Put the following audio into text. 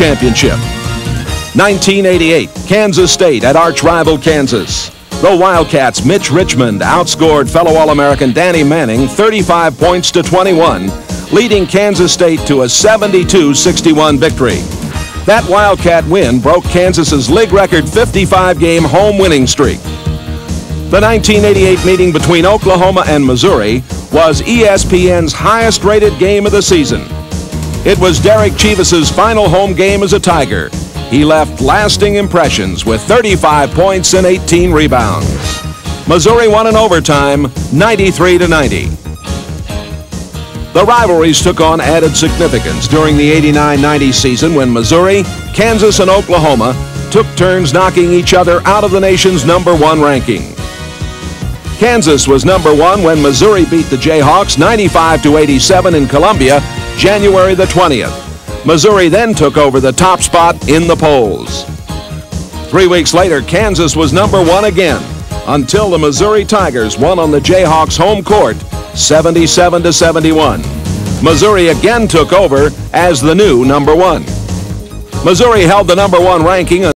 championship. 1988, Kansas State at arch rival Kansas. The Wildcats' Mitch Richmond outscored fellow All-American Danny Manning 35 points to 21, leading Kansas State to a 72-61 victory. That Wildcat win broke Kansas's league record 55-game home winning streak. The 1988 meeting between Oklahoma and Missouri was ESPN's highest rated game of the season. It was Derrick Chievous' final home game as a Tiger, he left lasting impressions with 35 points and 18 rebounds. Missouri won in overtime, 93 to 90. The rivalries took on added significance during the 89-90 season when Missouri, Kansas, and Oklahoma took turns knocking each other out of the nation's number one ranking. Kansas was number one when Missouri beat the Jayhawks 95 to 87 in Columbia, January the 20th. Missouri then took over the top spot in the polls. Three weeks later, Kansas was number one again until the Missouri Tigers won on the Jayhawks home court 77 to 71. Missouri again took over as the new number one. Missouri held the number one ranking